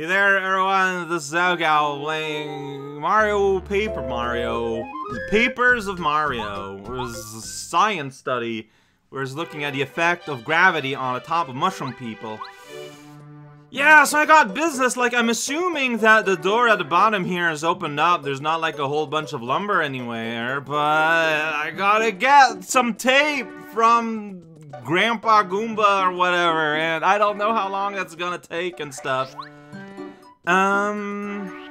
Hey there, everyone. This is Zalgal playing Mario Paper Mario. The Papers of Mario. It was a science study where it's looking at the effect of gravity on the top of mushroom people. Yeah, so I got business. Like, I'm assuming that the door at the bottom here is opened up. There's not like a whole bunch of lumber anywhere, but I gotta get some tape from Grandpa Goomba or whatever, and I don't know how long that's gonna take and stuff. Um...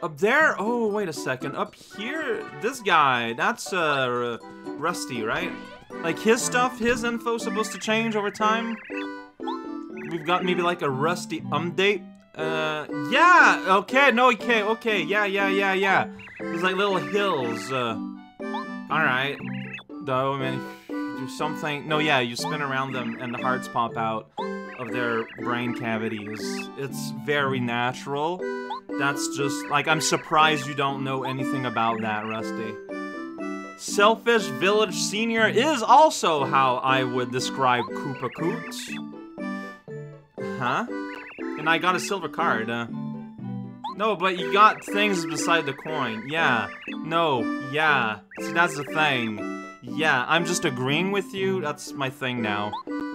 Up there? Oh, wait a second. Up here, this guy, that's, uh, Rusty, right? Like, his stuff, his info supposed to change over time? We've got maybe like a Rusty update? Uh, yeah, okay, no, okay, okay, yeah, yeah, yeah, yeah. There's like little hills, uh, alright. Though, I mean, do something, no, yeah, you spin around them and the hearts pop out their brain cavities. It's very natural. That's just, like, I'm surprised you don't know anything about that, Rusty. Selfish Village Senior is also how I would describe Koopa Koot. Huh? And I got a silver card. Uh, no, but you got things beside the coin. Yeah. No. Yeah. See, that's the thing. Yeah, I'm just agreeing with you. That's my thing now.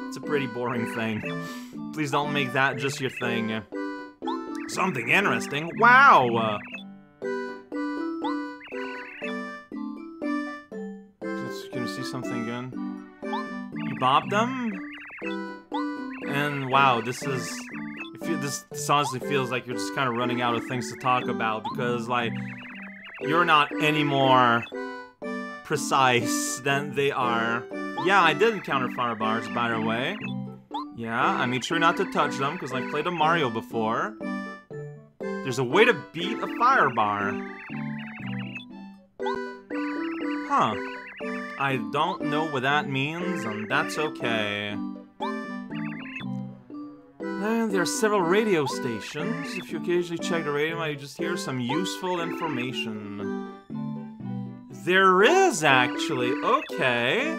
It's a pretty boring thing. Please don't make that just your thing. Something interesting. Wow! Just gonna see something good. You bobbed them? And wow, this is... This, this honestly feels like you're just kind of running out of things to talk about because, like, you're not any more precise than they are. Yeah, I did encounter fire bars, by the way. Yeah, I made sure not to touch them because I played a Mario before. There's a way to beat a fire bar. Huh. I don't know what that means, and that's okay. And there are several radio stations. If you occasionally check the radio, you just hear some useful information. There is, actually. Okay.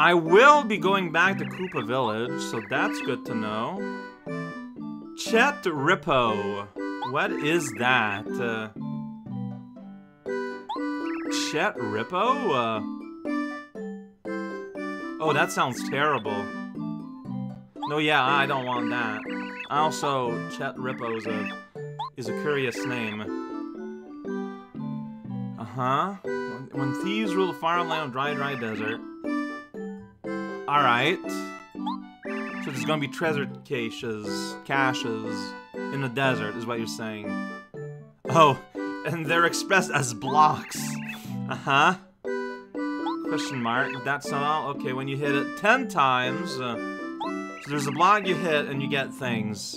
I will be going back to Koopa Village, so that's good to know. Chet Rippo. What is that? Uh, Chet Rippo? Uh, oh, that sounds terrible. No, yeah, I don't want that. Also, Chet Rippo is a, is a curious name. Uh-huh. When thieves rule the farmland dry, dry desert. Alright. So there's gonna be treasure caches, caches in the desert, is what you're saying. Oh, and they're expressed as blocks. Uh-huh. Question mark. That's not all. Okay, when you hit it 10 times, uh, so there's a block you hit and you get things.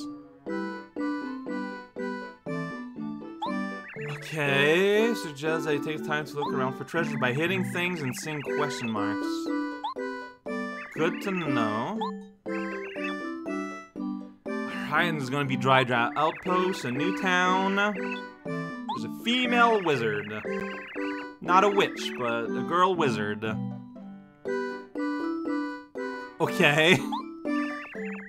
Okay, suggests that it takes time to look around for treasure by hitting things and seeing question marks. Good to know. And gonna be Dry Dry Outpost, a new town. There's a female wizard. Not a witch, but a girl wizard. Okay.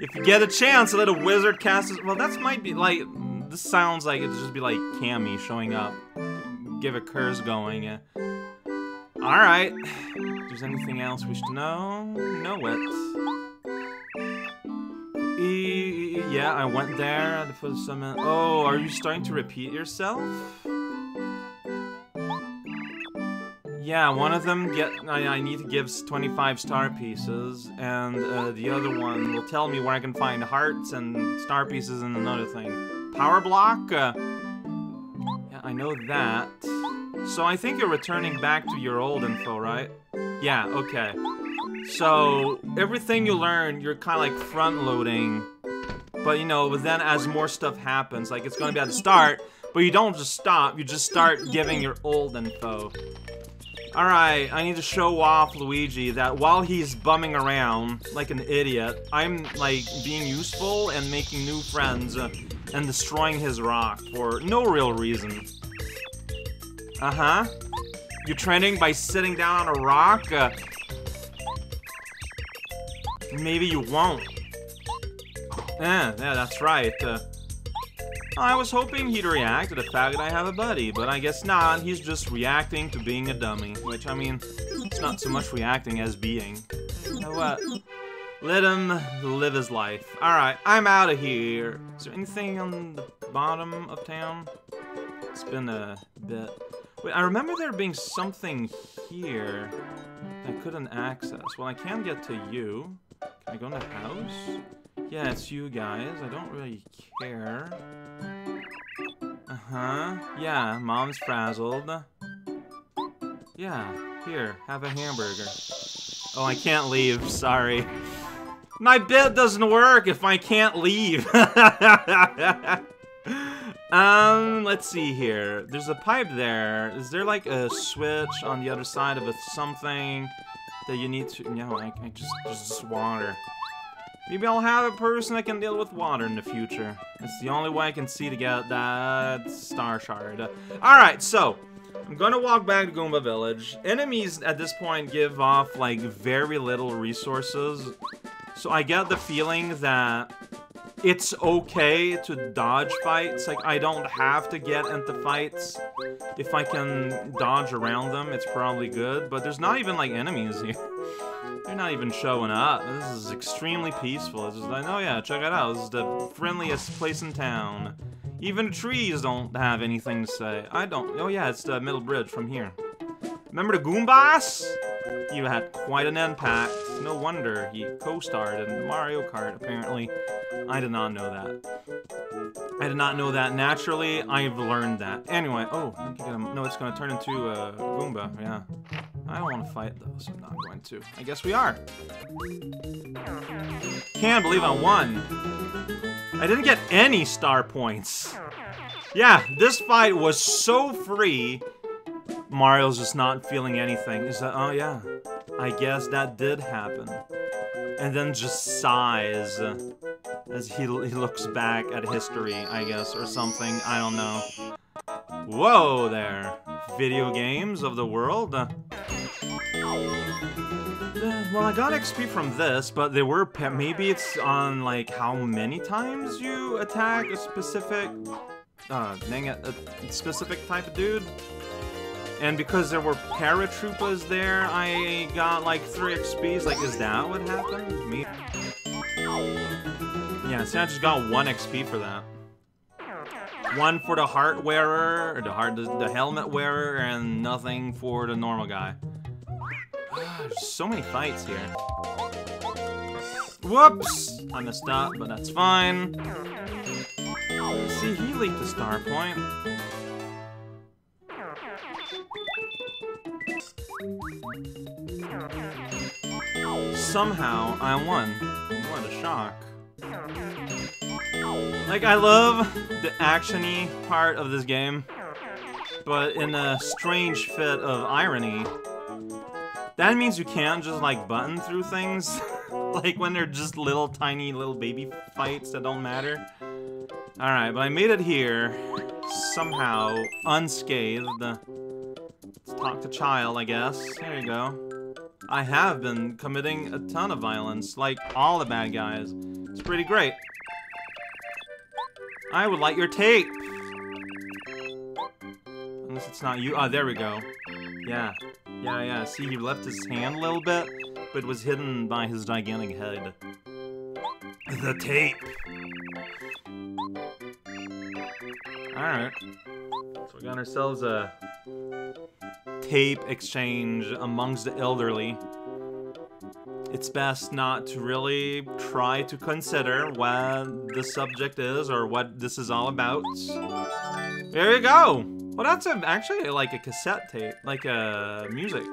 if you get a chance let a wizard cast his- Well, that might be, like, this sounds like it'd just be like Cammy showing up. Give a curse going. Alright. If there's anything else we should know, know it. E yeah, I went there at the foot of summit. Oh, are you starting to repeat yourself? Yeah, one of them get I, I need to give 25 star pieces, and uh, the other one will tell me where I can find hearts and star pieces and another thing. Power block? Uh, yeah, I know that. So I think you're returning back to your old info, right? Yeah, okay. So everything you learn, you're kind of like front-loading. But you know, but then as more stuff happens, like it's gonna be at the start, but you don't just stop, you just start giving your old info. Alright, I need to show off Luigi that while he's bumming around like an idiot, I'm like being useful and making new friends. Uh, and destroying his rock for no real reason. Uh-huh. You're trending by sitting down on a rock? Uh, maybe you won't. Yeah, yeah, that's right. Uh, I was hoping he'd react to the fact that I have a buddy, but I guess not. He's just reacting to being a dummy, which, I mean, it's not so much reacting as being. You know what? Let him live his life. Alright, I'm out of here. Is there anything on the bottom of town? It's been a bit. Wait, I remember there being something here I couldn't access. Well, I can get to you. Can I go in the house? Yeah, it's you guys. I don't really care. Uh-huh. Yeah, mom's frazzled. Yeah, here, have a hamburger. Oh, I can't leave, sorry. My bed doesn't work if I can't leave. um, let's see here. There's a pipe there. Is there like a switch on the other side of a something that you need to... No, I, I just, just water. Maybe I'll have a person that can deal with water in the future. It's the only way I can see to get that star shard. Alright, so, I'm gonna walk back to Goomba Village. Enemies at this point give off, like, very little resources. So I get the feeling that it's okay to dodge fights. Like, I don't have to get into fights. If I can dodge around them, it's probably good. But there's not even, like, enemies here. They're not even showing up. This is extremely peaceful. It's just like, oh yeah, check it out. This is the friendliest place in town. Even the trees don't have anything to say. I don't. Oh yeah, it's the middle bridge from here. Remember the Goombas? You had quite an impact. No wonder he co-starred in Mario Kart, apparently. I did not know that. I did not know that. Naturally, I've learned that. Anyway, oh, no, it's going to turn into a Goomba, yeah. I don't want to fight, though, so I'm not going to. I guess we are. Can't believe I won. I didn't get any star points. Yeah, this fight was so free. Mario's just not feeling anything. Is that, oh yeah, I guess that did happen. And then just sighs as he, he looks back at history, I guess, or something. I don't know. Whoa there. Video games of the world. Uh, well, I got XP from this, but there were maybe it's on like how many times you attack a specific, uh, dang it, a specific type of dude. And because there were paratroopers there, I got like 3 XPs. Like, is that what happened? Me? Yeah, see, I just got 1 XP for that. One for the heart wearer, or the heart, the, the helmet wearer, and nothing for the normal guy. Ah, there's so many fights here. Whoops! I messed up, but that's fine. See, he leaked the star point. Somehow, I won. What a shock. Like, I love the actiony part of this game, but in a strange fit of irony, that means you can't just, like, button through things. like, when they're just little, tiny, little baby fights that don't matter. Alright, but I made it here, somehow, unscathed. Talk to child, I guess. There you go. I have been committing a ton of violence, like all the bad guys. It's pretty great. I would like your tape! Unless it's not you. Ah, oh, there we go. Yeah. Yeah, yeah. See, he left his hand a little bit, but was hidden by his gigantic head. The tape! Alright. So we got ourselves a tape exchange amongst the elderly. It's best not to really try to consider what the subject is or what this is all about. There you go! Well, that's a, actually like a cassette tape, like a music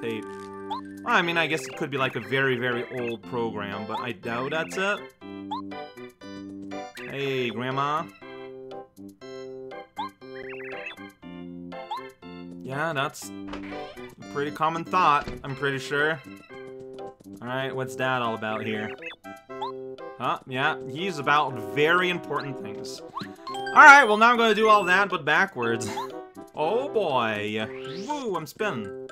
tape. Well, I mean, I guess it could be like a very, very old program, but I doubt that's it. Hey, Grandma. Yeah, that's a pretty common thought, I'm pretty sure. Alright, what's Dad all about here? Huh? Yeah, he's about very important things. Alright, well now I'm gonna do all that, but backwards. oh boy! Woo, I'm spinning.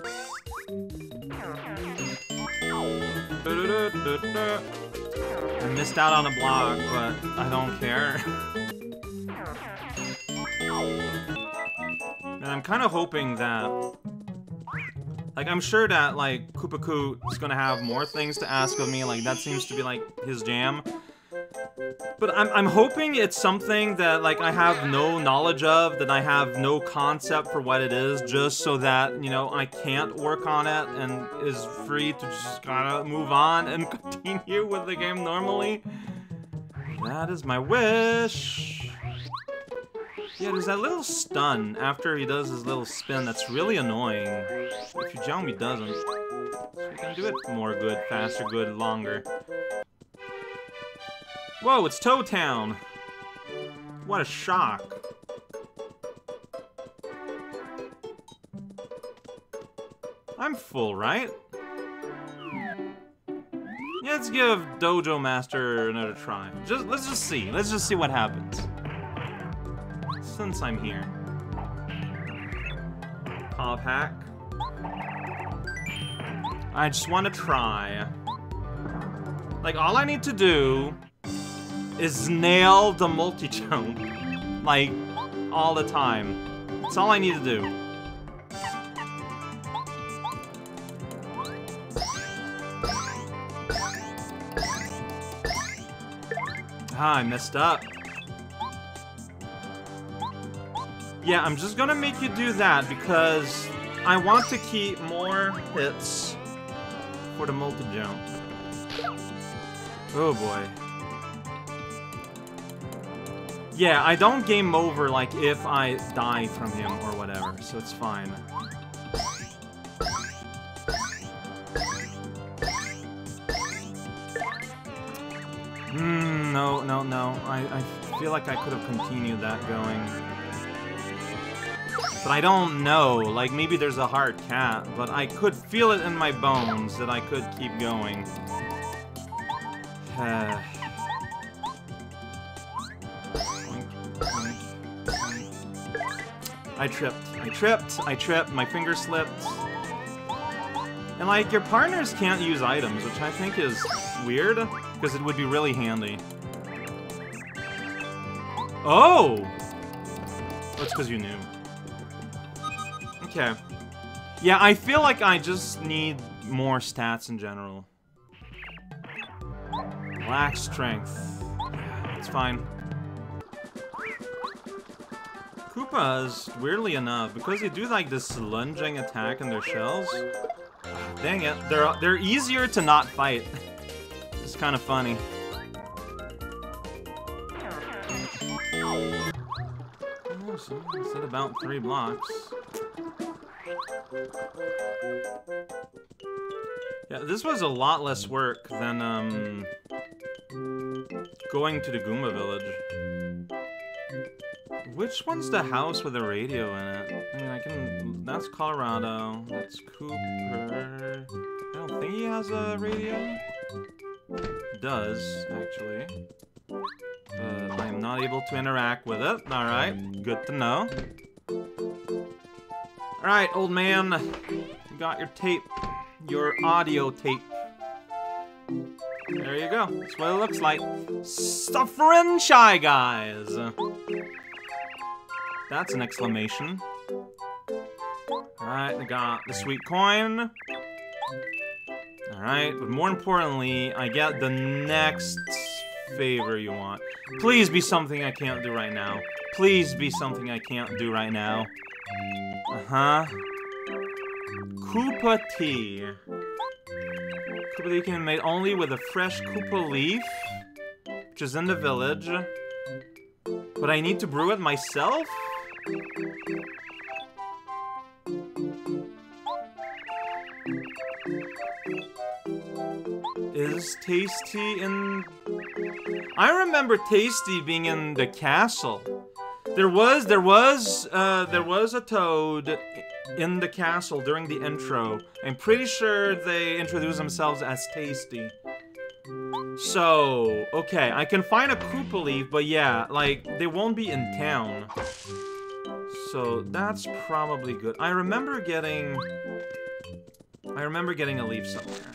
I missed out on a block, but I don't care. and I'm kind of hoping that... Like, I'm sure that, like, Koopa is gonna have more things to ask of me, like, that seems to be, like, his jam. But I'm, I'm hoping it's something that, like, I have no knowledge of, that I have no concept for what it is, just so that, you know, I can't work on it and is free to just kind of move on and continue with the game normally. That is my wish. Yeah, there's that little stun after he does his little spin that's really annoying. If you Xiaomi doesn't. So we can do it more good, faster, good, longer. Whoa, it's Toad Town! What a shock. I'm full, right? Let's give Dojo Master another try. Just let's just see. Let's just see what happens. Since I'm here. Pop. I just want to try. Like, all I need to do is nail the multi-jump. Like, all the time. That's all I need to do. Ah, I messed up. Yeah, I'm just gonna make you do that because I want to keep more hits for the multi-jump. Oh boy. Yeah, I don't game over, like, if I die from him or whatever, so it's fine. Hmm, no, no, no. I, I feel like I could have continued that going. But I don't know. Like, maybe there's a hard cat, but I could feel it in my bones that I could keep going. I tripped. I tripped. I tripped. My finger slipped. And like, your partners can't use items, which I think is weird, because it would be really handy. Oh! That's because you knew. Okay. Yeah, I feel like I just need more stats in general. Lack strength. It's fine. Koopas, weirdly enough, because they do like this lunging attack in their shells, dang it, they're they're easier to not fight. it's kind of funny. Oh, so said about three blocks. Yeah, this was a lot less work than um going to the Goomba village. Which one's the house with a radio in it? I mean, I can... That's Kolorado. That's Kooper. I don't think he has a radio. Does, actually. I'm not able to interact with it. Alright, good to know. Alright, old man. You got your tape. Your audio tape. There you go. That's what it looks like. Suffering Shy Guys. That's an exclamation. Alright, we got the sweet coin. Alright, but more importantly, I get the next favor you want. Please be something I can't do right now. Please be something I can't do right now. Uh-huh. Koopa tea. Koopa tea can be made only with a fresh Koopa leaf, which is in the village. But I need to brew it myself? Is Tayce T. in... I remember Tayce T. being in the castle. There was, there was, uh, there was a toad in the castle during the intro. I'm pretty sure they introduced themselves as Tasty. So, okay, I can find a Koopa leaf, but yeah, like, they won't be in town. So, that's probably good. I remember getting... I remember getting a leaf somewhere.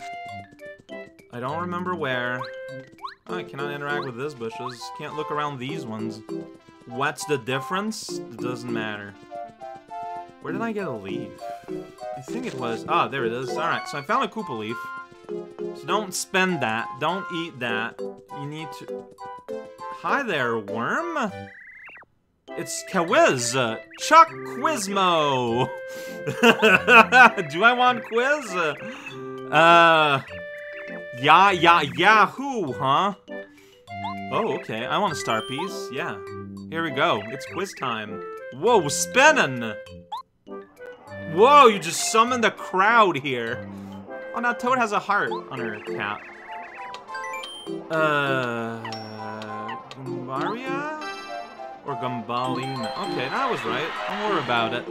I don't remember where. I cannot interact with these bushes. Can't look around these ones. What's the difference? It doesn't matter. Where did I get a leaf? I think it was... Ah, there it is. Alright, so I found a Koopa leaf. So don't spend that. Don't eat that. You need to... Hi there, worm. It's Kawiz. Chuck Quizmo. Do I want quiz? Uh... Yeah, yeah, Yahoo, huh? Oh, okay. I want a star piece. Yeah. Here we go. It's quiz time. Whoa, spinning! Whoa, you just summoned a crowd here. Oh, now Toad has a heart on her cap. Uh... Goombaria? Or Gumbalina? Okay, that was right. Don't worry about it.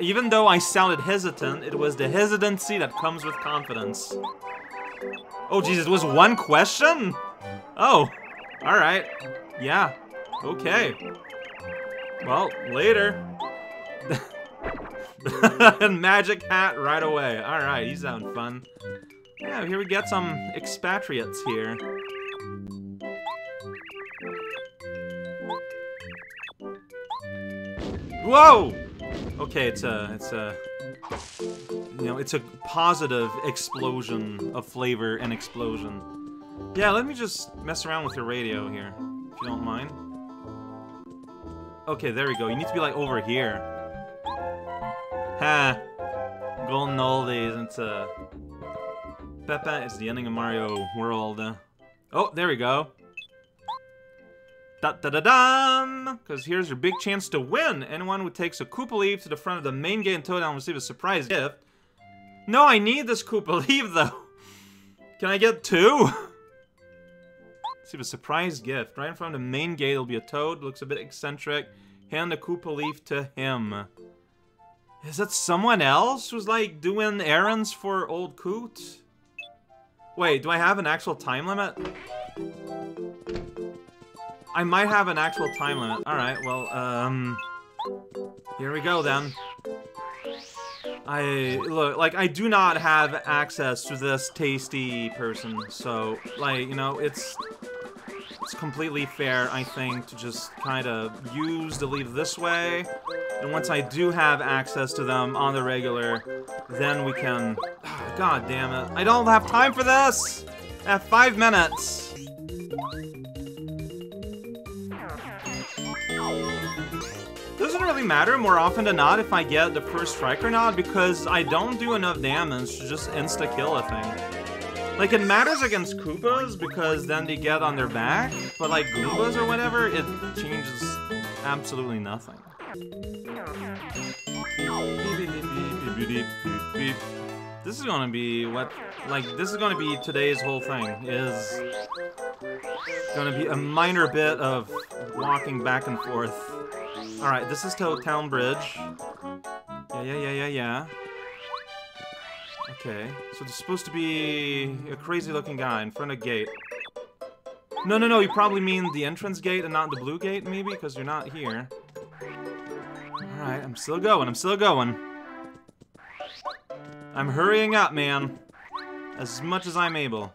Even though I sounded hesitant, it was the hesitancy that comes with confidence. Oh, Jesus, it was one question? Oh, alright. Yeah, okay. Well, later. magic hat right away. Alright, he's having fun. Yeah, here we get some expatriates here. Whoa! Okay, it's a, it's a, you know, it's a positive explosion of flavor and explosion. Yeah, let me just mess around with your radio here, if you don't mind. Okay, there we go. You need to be like over here. Ha! Golden oldies into Peppa is the ending of Mario World. Oh, there we go. Da da da dum! Because here's your big chance to win. Anyone who takes a Koopa Leaf to the front of the main gate and Toad will receive a surprise gift. No, I need this Koopa Leaf though. Can I get two? receive a surprise gift. Right in front of the main gate it'll be a Toad. Looks a bit eccentric. Hand the Koopa Leaf to him. Is that someone else who's like doing errands for old Coot? Wait, do I have an actual time limit? I might have an actual time limit. Alright, well, um... Here we go, then. I, look, like, I do not have access to this tasty person, so, like, you know, it's it's completely fair, I think, to just kind of use the leave this way. And once I do have access to them on the regular, then we can... God damn it. I don't have time for this! I have five minutes! Doesn't really matter more often than not if I get the first strike or not, because I don't do enough damage to just insta-kill a thing. Like, it matters against Koopas because then they get on their back, but like Goombas or whatever, it changes absolutely nothing. This is gonna be what, like, this is gonna be today's whole thing, is gonna be a minor bit of walking back and forth. Alright, this is Toad Town Bridge. Yeah, yeah, yeah, yeah, yeah. Okay, so there's supposed to be a crazy-looking guy in front of gate. No, no, no, you probably mean the entrance gate and not the blue gate, maybe? Because you're not here. Alright, I'm still going, I'm still going. I'm hurrying up, man. As much as I'm able.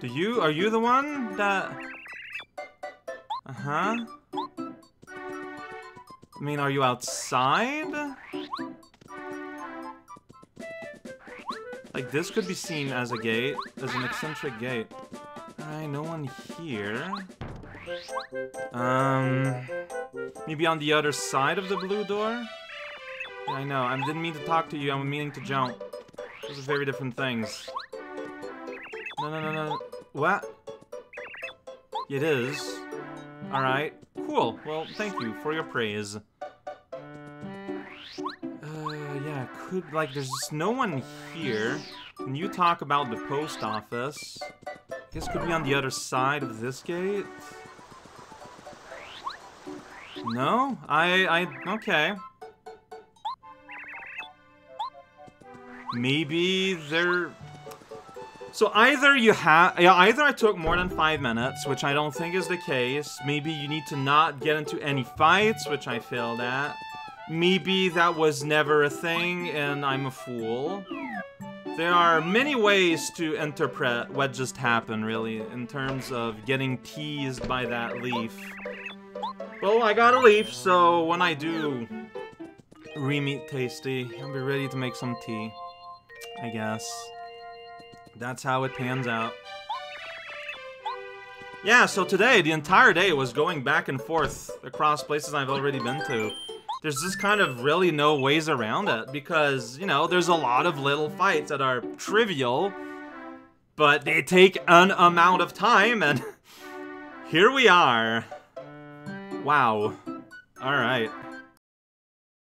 Do you, are you the one that... Uh-huh. I mean, are you outside? Like, this could be seen as a gate, as an eccentric gate. Alright, no one here. Um, maybe on the other side of the blue door? Yeah, I know, I didn't mean to talk to you, I'm meaning to jump. Those are very different things. No, no, no, no. What? It is. Alright, cool. Well, thank you for your praise. Could, like, there's no one here. Can you talk about the post office? Guess could be on the other side of this gate? No? I, I, okay. Maybe there... So either you have, yeah, either I took more than five minutes, which I don't think is the case. Maybe you need to not get into any fights, which I failed at. Maybe that was never a thing and I'm a fool. There are many ways to interpret what just happened, really, in terms of getting teased by that leaf. Well, I got a leaf, so when I do re-meet Tayce T., I'll be ready to make some tea. I guess. That's how it pans out. Yeah, so today, the entire day was going back and forth across places I've already been to. There's just kind of really no ways around it, because, you know, there's a lot of little fights that are trivial, but they take an amount of time, and here we are. Wow. Alright.